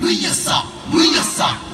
Munhasa, só.